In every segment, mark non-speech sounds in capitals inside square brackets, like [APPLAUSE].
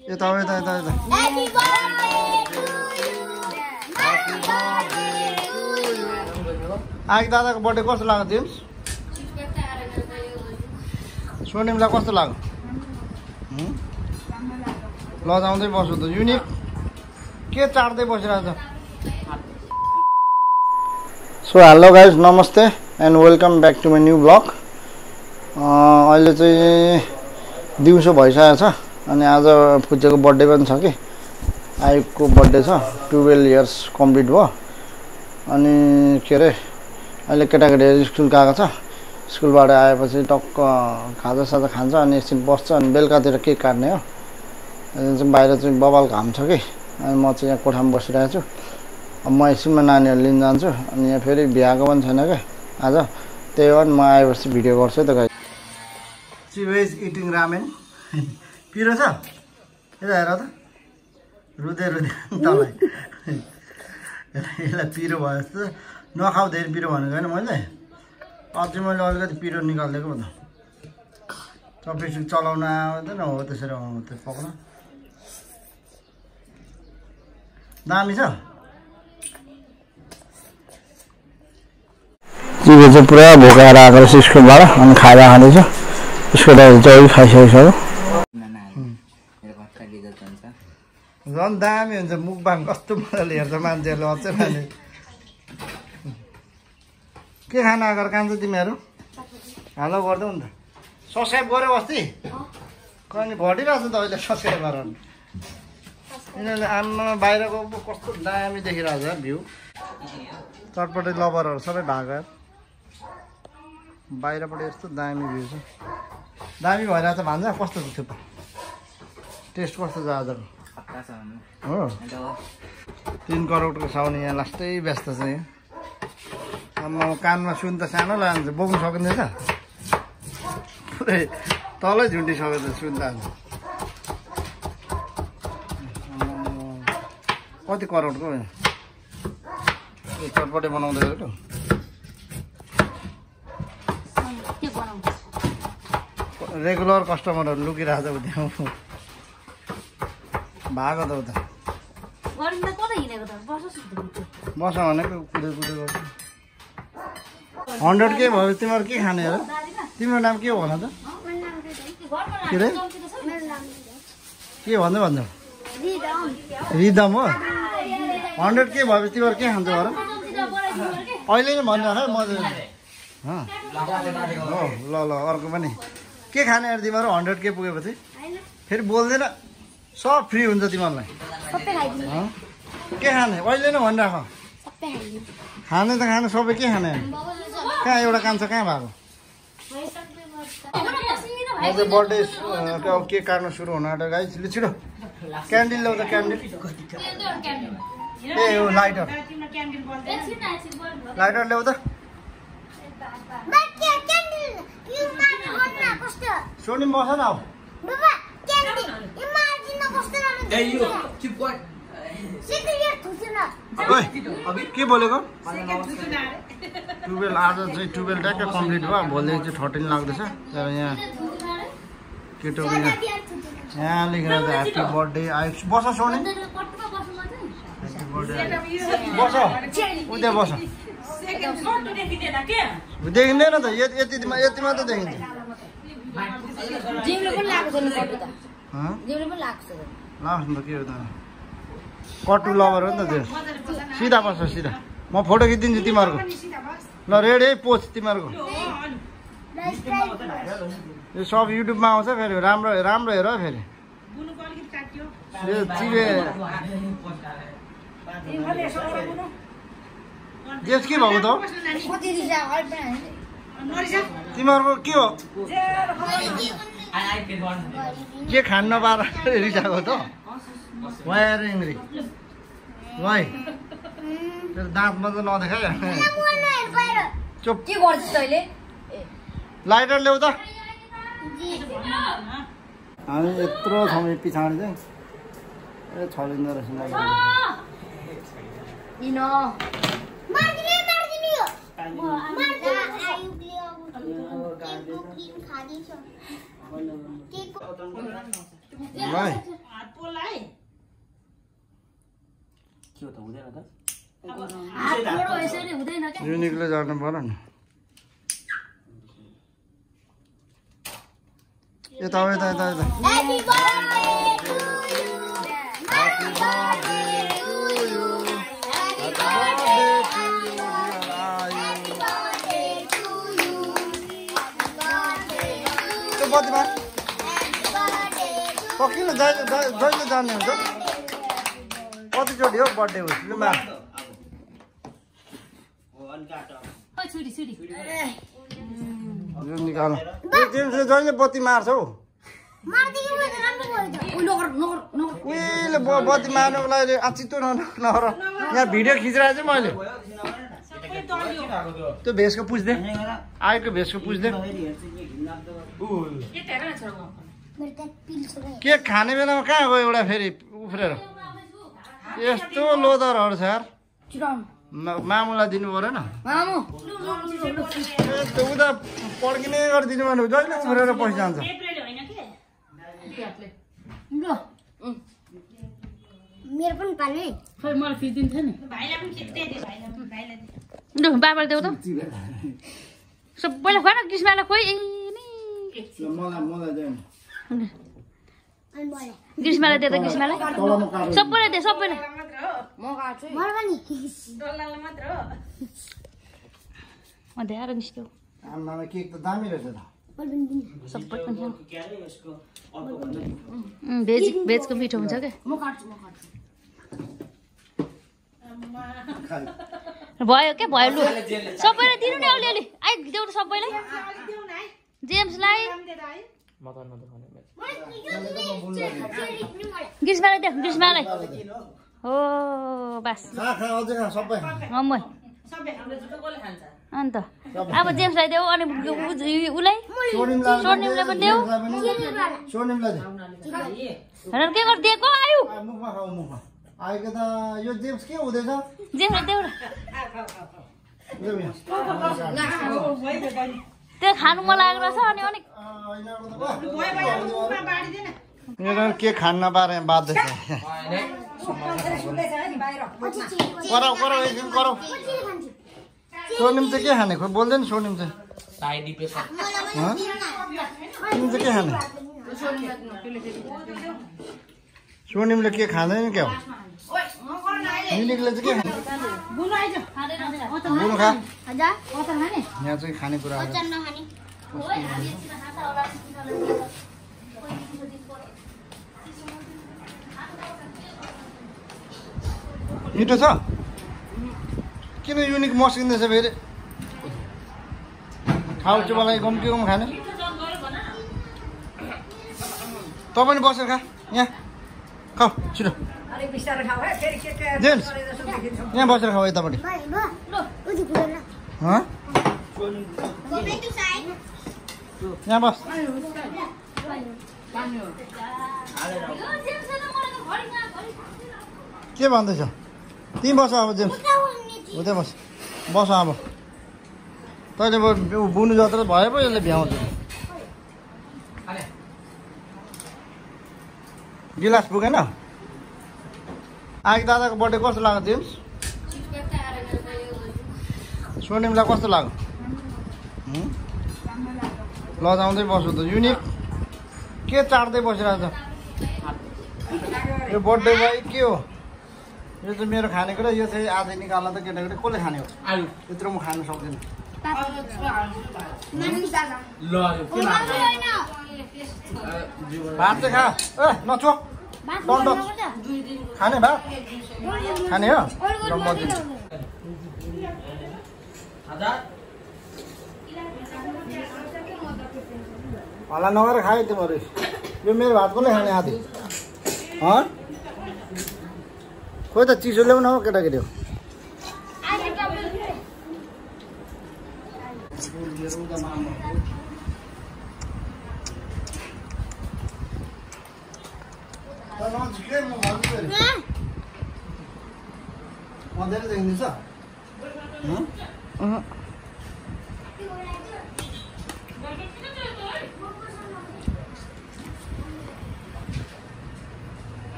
यता यता यता यता. आगे दादाको बर्थडे कस्तो लाग्यो जेम्स स्वर्णिमलाई कस्तो लाग्यो हुँ? लजाउँदै बस्नु त युनिक के चाड्दै बसिरहेको छ सो हेलो गाइज नमस्ते and welcome back to my new blog अहिले चाहिँ दिउँसो भइसकेको छ। अनि आज पूजाको बर्थडे पनि छ कि? आयुबको बर्थडे छ। टुवेल्भ इयर्स कम्प्लिट भयो। अनि के अरे अहिले केटाकेटीहरू स्कुल गएको छ? स्कुलबाट आएपछि टक्क खाजा साजा खान्छ अनि एकछिन बस्छ अनि बेलुकातिर केक काट्ने हो। चाहिँ बाहिर चाहिँ बबाल घाम छ कि? अनि म चाहिँ यहाँ कोठामा बसिरहेको छु। अब म एकछिनमा नानीहरू लिन जान्छु। अनि यहाँ फेरि भ्याएको पनि छैन क्या आज। त्यही नि म आएपछि भिडियो गर्छु त गाई। इटिङ रामेन [LAUGHS] पिरो छ यता हेर त रुँदै रुँदै तँलाई यसलाई पिरो भयो जस्तो नखाऊ धेरै पिरो भनेको होइन मैले अझै मैले अलिकति पिरो निकालिदिएको त चपेसुक चलाउन आउँदैन हो त्यसरी हो त्यो पक्न दामी छ चाहिँ पुरा भोकाएर आएको रहेछ स्कुलबाट अनि खाजा खाँदैछ स्कुलहरू चाहिँ खाइसकिसक्यो झन् दामी हुन्छ मुखबाङ कस्तो मजाले हेर्छ मान्छेहरूले अझै माने के खाना आएको कान्छ तिमीहरू? हालो गरिदेऊ नि त। सब्सक्राइब गऱ्यौ अस्ति? कहिले छ त अहिले सब्सक्राइब गर यिनीहरूले आमा बाहिरको कस्तो दामी देखिरहेको छ भ्यू। चटपटे लभरहरू सबै भाग बाहिरबाट यस्तो दामी भ्यू छ। दामी भइरहेको छ भान्जा कस्तो छ थुप्रो टेस्ट कस्तो छ आजको? हो तिन करोडको साउने यहाँ लास्टै व्यस्त छ यहाँ। आम्मा कानमा सुन त सानो लान्छ बोक्नु सकिँदैछ। पुरै तलै झुन्डिसक्यो त सुन त। कति करोडको? चटपटे बनाउँदै त। रेगुलर कस्टमरहरू लुकिरहेको छ त्यहाँ भागो त। उता बस भनेको कुदे कुदे गर्छ। हन्ड्रेड के भयो? तिमीहरू के खाने हो? तिम्रो नाम के हो भन त। के अरे के भन्दै भन्दै रिदम हो? हन्ड्रेड के भएपछि तिमीहरू के खान्छौ भएर अहिले नै भनिराख है म। हो। ल ल अर्को पनि। के खाने अरे तिमीहरू हन्ड्रेड के पुगेपछि। फेरि बोल्दैन। सब फ्री हुन्छ तिमीहरूलाई? के खाने? अहिले नै भनिराख। खाने त खाने सबै के खाने? कहाँ एउटा कान्छ कहाँ भएको? बर्थडे केक काट्नु सुरु हुन आँट्यो? गाई लु छिटो। क्यान्डल ल्याउँदा क्यान्डल ए हो लाइटर लाइटर ल्याउ त। बाके क्यान्डल यो मार्नु गर्नु कस्तो? सोनी बस न अब के बोलेको? टुवेल्भ आज चाहिँ टुवेल्भ ट्याक्कै कम्प्लिट भयो। भोलिदेखि चाहिँ थर्टिन लाग्दैछ। तर यहाँ केटोको यहाँ यहाँ लेखेर चाहिँ ह्याप्पी बर्थडे आयो बस सोनी। बस। उता बस। देखिँदैन त यति यति यति मात्रै देखिन्छ त के हो त? कटु लभर हो नि त त्यो। सिधा बस्छ सिधा। म फोटो खिचिदिन्छु तिमीहरूको। ल रेडी है पोस्ट तिमीहरूको। यो सब युट्युबमा आउँछ फेरि राम्रो राम्रो हेर फेरि। यो चिबे। देश के भएको त। तिमीहरूको के हो? के खान नपाएर रिसाएको त? वायर इङ्ग्री वाइ तेरो दाँत मात्रै नदेखाइ। चुप। के गर्छस् तैँले? ए। लाइटर ल्याउ त। हामी यत्रो छौँ पछाडि चाहिँ ए छरिँदो रहेछ लाइटर यो जानु पऱ्यो नि। यता यता यता यता। पक्किनु जहिले जहिले जाने हुन्छ। कतिचोटि हो बर्थडे होस् लु मा हो अनि काट ओ छुरी छुरी। यो निकाल। त्यो जेम्सले जहिले बत्ती मार्छ? हौ उहिले बत्ती मार्नुको लागि नहर यहाँ भिडियो खिचिरहेको छु मैले। त्यो भेषको पुछ्दै आएको भेषको पुछ्दै मेरो त पिल्छ रे केक खाने बेलामा कहाँ गयो एउटा फेरि उफ्रेर? यस्तो लोदरहरू छ मामुलाई दिनु परेन उता पड्किने गरिदिनु भने जहिले उफ्रेर पैसा जान्छ मेरो पनि पाल्ने। मलाई फिर्दिन्थ्यो नि। लु बाबाले देऊ त सबैलाई खुवा न ग्रीष्मालाई खोइ ग्रीष्मालाई दे त ग्रीष्मालाई सबैलाई दे सबैलाई निस्क्यो सबै पनि भेज भेजको मिठो हुन्छ क्या म काट्छु म काट्छु भयो क्या भयो लु। सबैलाई दिनु नि अलिअलि। आइ देऊ सबैलाई। जेम्सलाई। मदन नदेखाउने ग्रीष्मालाई दे ग्रीष्मालाई। हो? बास। अन्त। अब जेम्सलाई देऊ अनि उसलाई। सोनिमलाई सोनिमलाई पनि देऊ। के गर् दिएको आयु। आएको त यो जेम्स के हुँदैछ। [LAUGHS] त्यो खानु मन लागेको रहेछ अनि अलिक के खान नपारे बाध्य छ। कराउ कराउ कराउ सोनिम चाहिँ के खाने? खोइ बोल्दैन सोनिम चाहिँ? तिमी चाहिँ के खाने? सोनिमले के खाँदैन क्या हो? यहाँ चाहिँ मिठो छ? किन युनिक मस्किँदैछ फेरि? खाऊ चाहिँ मलाई गम के गम खाने। तँ पनि बसेर खा। यहाँ। खाऊ छिटो। जेम्स। यहाँ बसेर खाऊ यतापट्टि. यहाँ बस। के भन्दैछ? तिमी बस अब जेम्स। उतै बस। बस अब। तैँले बुनु जत्रा भए पो यसले भ्याउँछ। गिलास पुगेन? आगे दादाको बर्थडे कस्तो लाग्यो जेम्स? सोनिमलाई कस्तो लाग्यो? हुँ? लजाउँदै बस्नु त। युनिक? के चाड्दै बसिरहेको छ यो बर्थडे भाइ के हो? यो चाहिँ मेरो खानेकुरा यो चाहिँ आजै निकाल्दा त केटाकेटी। कसले खाने हो? यत्रो म खानु सक्दिनँ। ल यो के भात चाहिँ खा। ए नचो दण्ड खाने भात खाने हो ल म दिन्छु हजार हल्ला नगरेर खायो तिमीहरू यो मेरो भात कसले खाने आधी हँ खोइ त चिसो ल्याउन हो केटाकेटी हो अँध्यारो देख्दैछ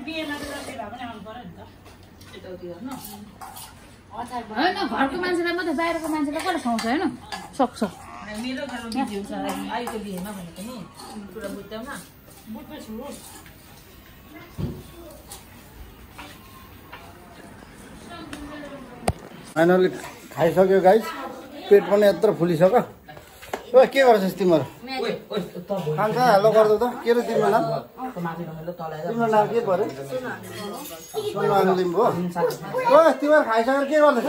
बिहामा यताउति गर्न होइन घरको मान्छेलाई मात्रै बाहिरको मान्छेलाई कसले खुवाउँछ होइन सक्छ मेरो घरमा बिजी हुन्छ आइको बिहेमा भनेको नि कुरा बुझ्दैम न फाइनली खाइसक्यो गाइस पेट पनि यत्रो फुलिसक्यो ओ के गर्छस् तिमीहरू खान्छ हेलो गर्दो त? के रे तिम्रो नाम? तिम्रो नाम के पऱ्यो? सोनु लिम्बू ओ तिमीहरू खाइसकेर के गर्दैछ?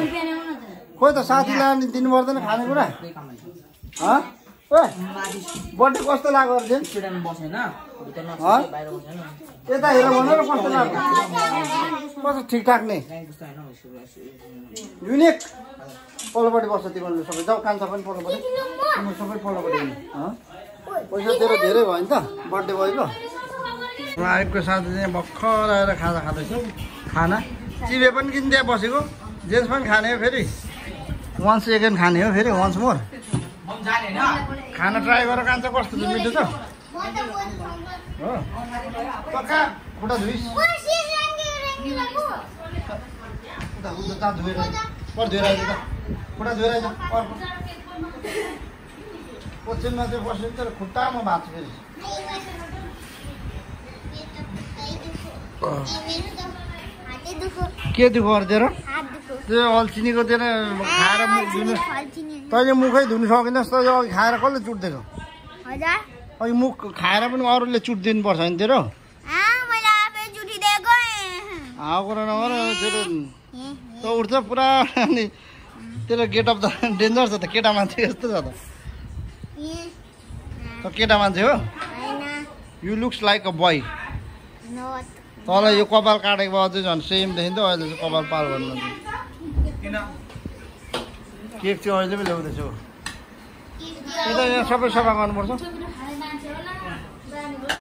खोइ त साथीलाई अनि दिनु पर्दैन खानेकुरा हँ? ओ बर्थडे कस्तो लाग्यो बसेन यता हेर भन र कस्तो लाग्यो। कस्तो ठिकठाक नै? युनिक। पल्लोपट्टि बस्छ तिमीहरू सबै। जाऊ कान्छ पनि पल्लोपट्टि। तिमीहरू सबै पल्लोपट्टि? पैसा तेरो धेरै भयो नि त बर्थडे बोयको आएको साथी चाहिँ भर्खर आएर खाजा खाँदैछ। खाना। चिबे पनि किन त्यहाँ बसेको। जेन्स पनि खाने हो फेरि। वान्स एगेन खाने हो फेरि वान्स मोर। खाना ट्राई गरेर कान्छ कस्तो छ मिठो छ? कहाँ खुट्टा धुइस्। खुट्टा धोएर खुट्टा धोएर अर्को। ओछ्यानमा चाहिँ बस्यो तर खुट्टामा भएको फेरि के दुःख गर्थ्यो र त्यो अल्छिनीको त्यो खाएर मुख धुनु तैँले मुखै धुनु सकिनस् त अघि खाएर कसले चुट्दिएको अघि मुख खाएर पनि अरूले चुटिदिनु पर्छ नि तेरो हावा कुरा नगर तेरो त उठ्छ पुरा अनि तेरो गेटअप त डेन्जर छ त केटा मान्छे जस्तो छ त त केटा मान्छे हो? You looks like a boy तँलाई यो कपाल काटेको भए अझै झन् सेम देखिन्थ्यो अहिले चाहिँ कपाल पाल भन्नु केक चाहिँ अहिले पनि ल्याउँदैछु यता यहाँ सबै सफा गर्नुपर्छ।